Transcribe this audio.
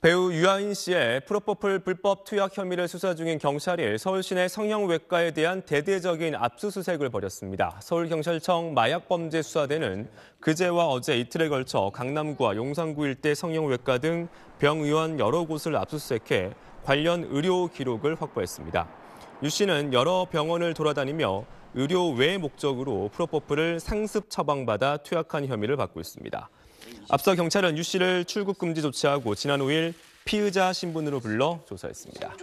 배우 유아인 씨의 프로포폴 불법 투약 혐의를 수사 중인 경찰이 서울 시내 성형외과에 대한 대대적인 압수수색을 벌였습니다. 서울경찰청 마약범죄수사대는 그제와 어제 이틀에 걸쳐 강남구와 용산구 일대 성형외과 등 병의원 여러 곳을 압수수색해 관련 의료 기록을 확보했습니다. 유 씨는 여러 병원을 돌아다니며 의료 외 목적으로 프로포폴을 상습 처방받아 투약한 혐의를 받고 있습니다. 앞서 경찰은 유 씨를 출국 금지 조치하고 지난 5일 피의자 신분으로 불러 조사했습니다.